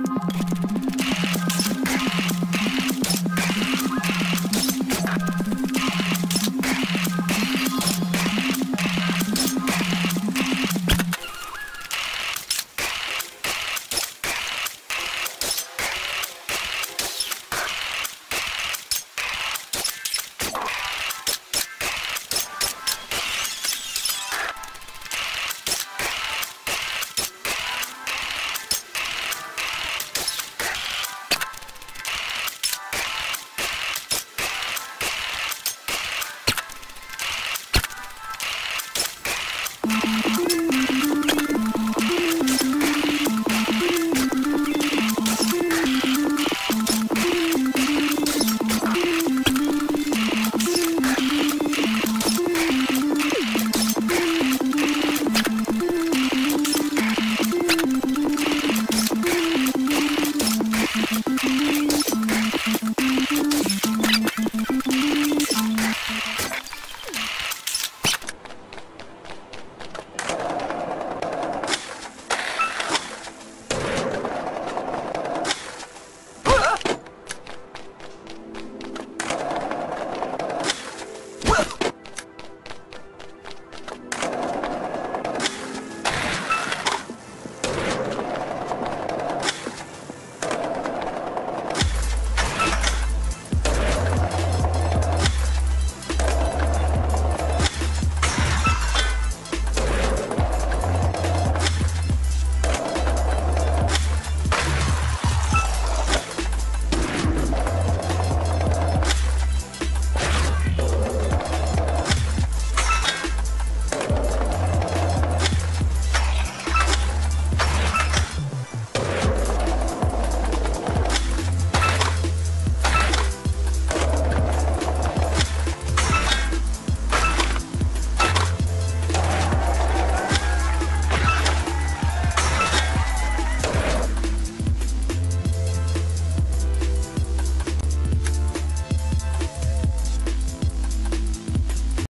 you.